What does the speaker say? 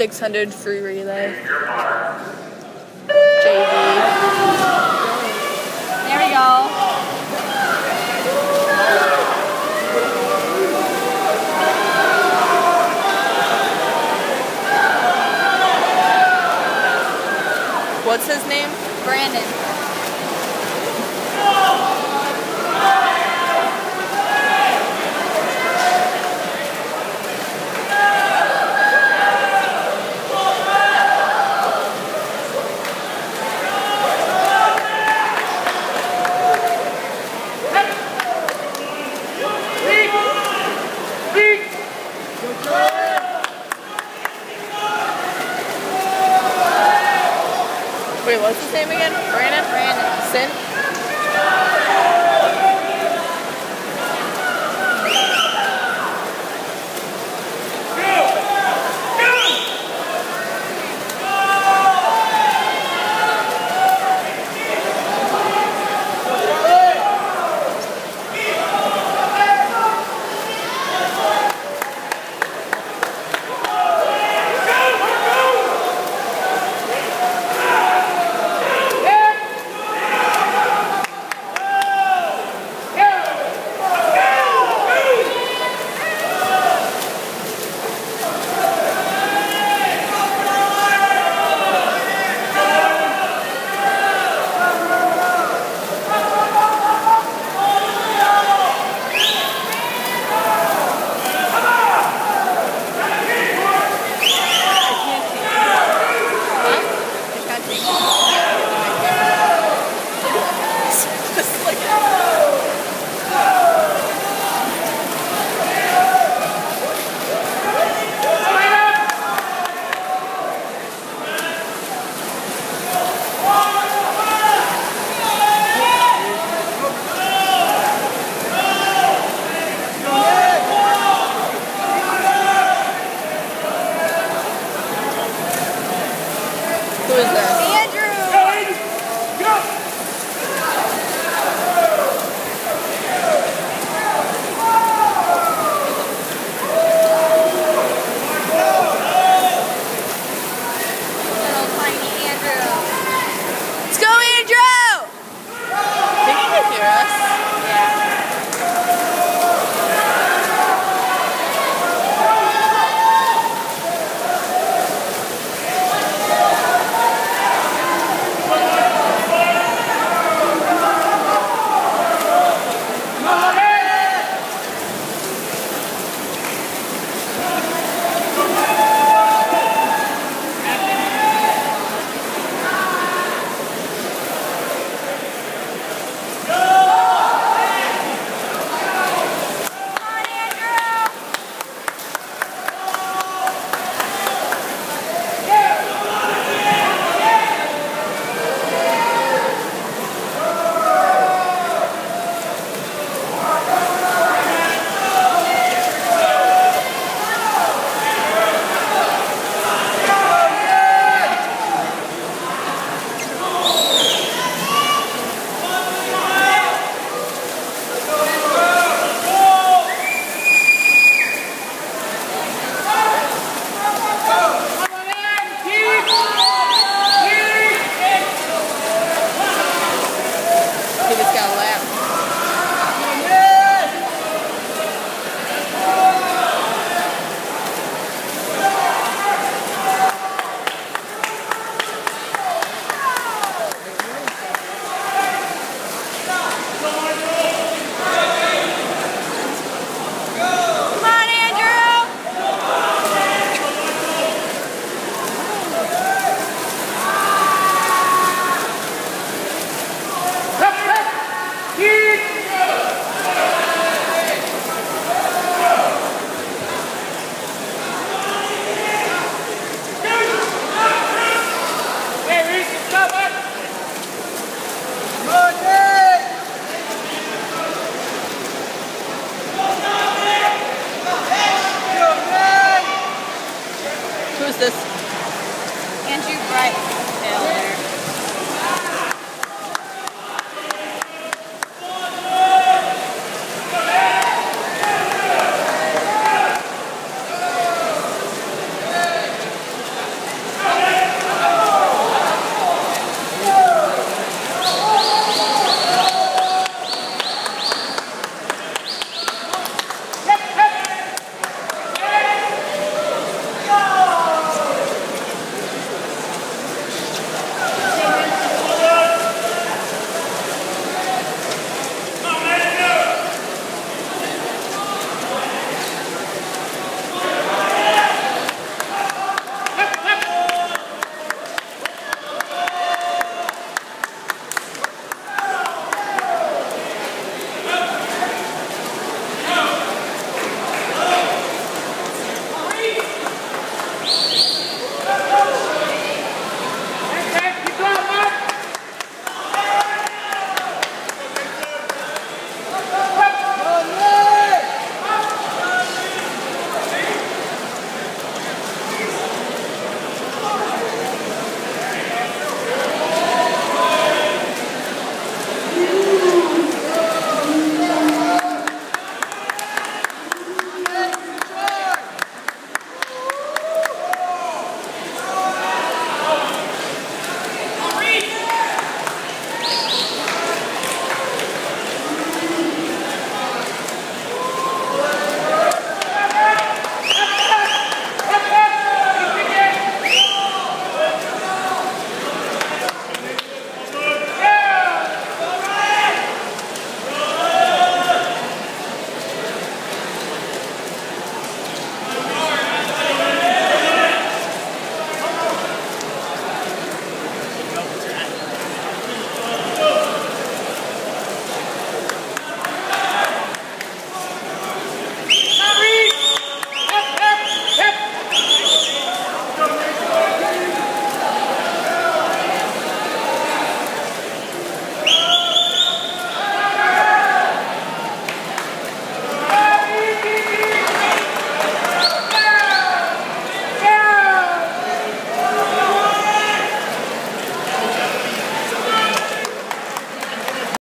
600 free relay. JV. There we go. What's his name? Brandon. What's his name again? Brandon? Brandon. Sin? Who